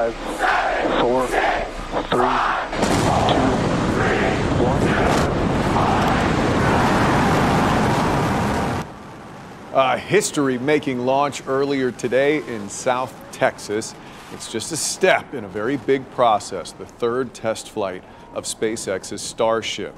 five, four, three, two, one. A history-making launch earlier today in South Texas. It's just a step in a very big process, the third test flight of SpaceX's Starship.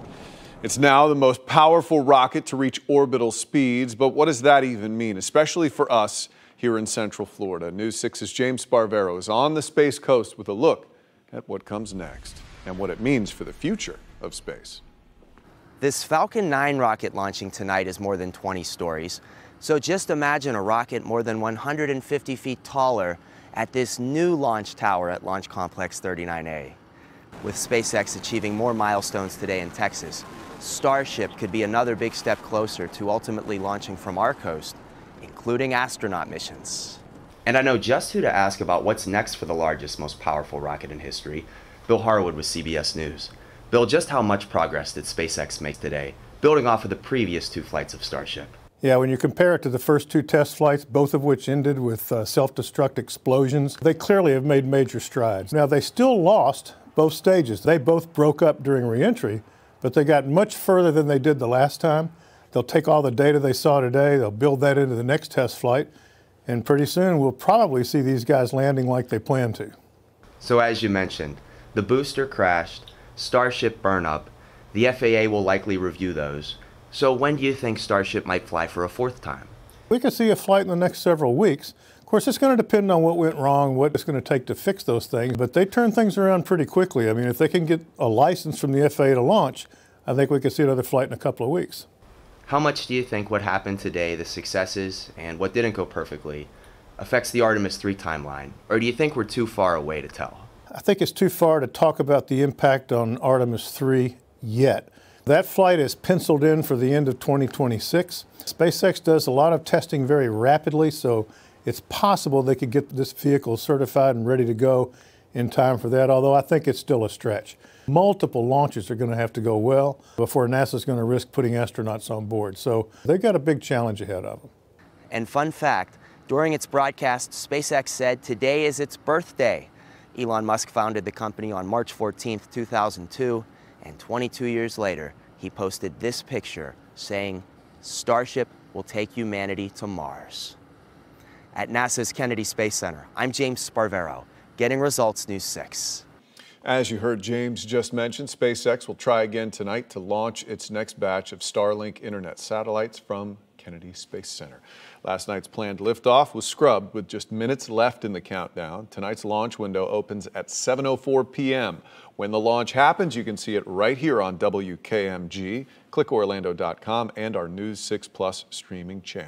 It's now the most powerful rocket to reach orbital speeds, but what does that even mean, especially for us here in Central Florida? News 6's James Sparvero is on the Space Coast with a look at what comes next and what it means for the future of space. This Falcon 9 rocket launching tonight is more than 20 stories. So just imagine a rocket more than 150 feet taller at this new launch tower at Launch Complex 39A. With SpaceX achieving more milestones today in Texas, Starship could be another big step closer to ultimately launching from our coast, including astronaut missions. And I know just who to ask about what's next for the largest, most powerful rocket in history. Bill Harwood with CBS News. Bill, just how much progress did SpaceX make today, building off of the previous two flights of Starship? Yeah, when you compare it to the first two test flights, both of which ended with uh, self destruct explosions, they clearly have made major strides. Now, they still lost both stages. They both broke up during reentry, but they got much further than they did the last time. They'll take all the data they saw today, they'll build that into the next test flight, and pretty soon we'll probably see these guys landing like they plan to. So, as you mentioned, the booster crashed, Starship burn up. The FAA will likely review those. So, when do you think Starship might fly for a fourth time? We could see a flight in the next several weeks. Of course, it's going to depend on what went wrong, what it's going to take to fix those things, but they turn things around pretty quickly. I mean, if they can get a license from the FAA to launch, I think we could see another flight in a couple of weeks. How much do you think what happened today, the successes and what didn't go perfectly, affects the Artemis 3 timeline? Or do you think we're too far away to tell? I think it's too far to talk about the impact on Artemis 3 yet. That flight is penciled in for the end of 2026. SpaceX does a lot of testing very rapidly, so it's possible they could get this vehicle certified and ready to go in time for that, although I think it's still a stretch. Multiple launches are going to have to go well before NASA's going to risk putting astronauts on board. So they've got a big challenge ahead of them. And fun fact during its broadcast, SpaceX said today is its birthday. Elon Musk founded the company on March 14, 2002, and 22 years later, he posted this picture saying, Starship will take humanity to Mars. At NASA's Kennedy Space Center, I'm James Sparvero, getting results News 6. As you heard James just mention, SpaceX will try again tonight to launch its next batch of Starlink internet satellites from Kennedy Space Center. Last night's planned liftoff was scrubbed with just minutes left in the countdown. Tonight's launch window opens at 7.04 p.m. When the launch happens, you can see it right here on WKMG, clickorlando.com, and our News 6 Plus streaming channel.